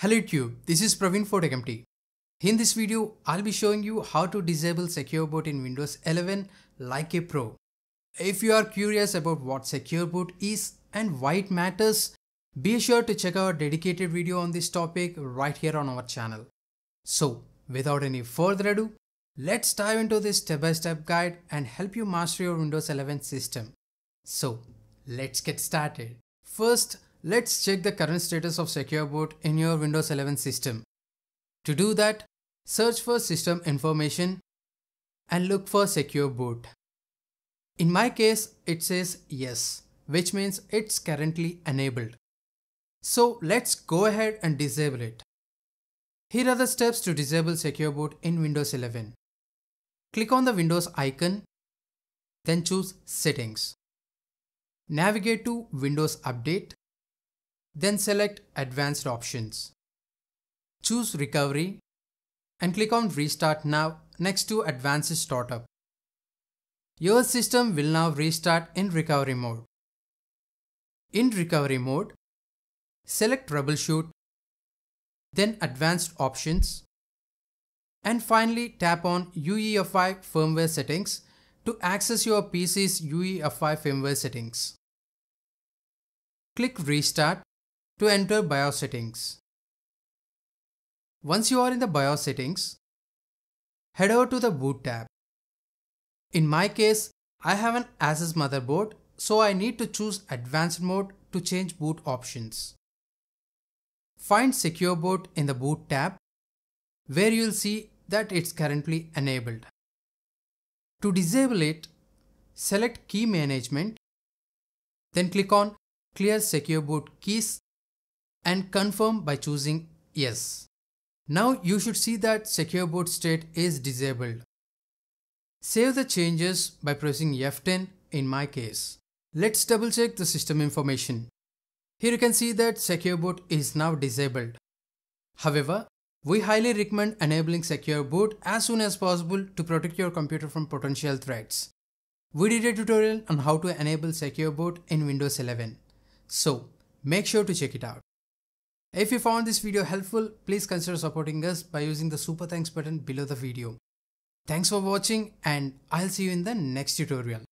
Hello YouTube, this is Praveen for TechEmpty. In this video, I'll be showing you how to disable Secure Boot in Windows 11 like a pro. If you are curious about what Secure Boot is and why it matters, be sure to check our dedicated video on this topic right here on our channel. So, without any further ado, let's dive into this step-by-step -step guide and help you master your Windows 11 system. So, let's get started. First, Let's check the current status of Secure Boot in your Windows 11 system. To do that, search for System Information and look for Secure Boot. In my case, it says yes, which means it's currently enabled. So let's go ahead and disable it. Here are the steps to disable Secure Boot in Windows 11. Click on the Windows icon, then choose Settings. Navigate to Windows Update then select Advanced Options. Choose Recovery and click on Restart Now next to Advanced Startup. Your system will now restart in recovery mode. In recovery mode, select Troubleshoot, then Advanced Options, and finally tap on UEFI firmware settings to access your PC's UEFI firmware settings. Click Restart to enter BIOS settings. Once you are in the BIOS settings, head over to the boot tab. In my case, I have an Asus motherboard, so I need to choose advanced mode to change boot options. Find secure boot in the boot tab where you'll see that it's currently enabled. To disable it, select key management, then click on clear secure boot keys and confirm by choosing yes. Now you should see that secure boot state is disabled. Save the changes by pressing F10 in my case. Let's double check the system information. Here you can see that secure boot is now disabled. However, we highly recommend enabling secure boot as soon as possible to protect your computer from potential threats. We did a tutorial on how to enable secure boot in Windows 11. So make sure to check it out. If you found this video helpful, please consider supporting us by using the super thanks button below the video. Thanks for watching and I'll see you in the next tutorial.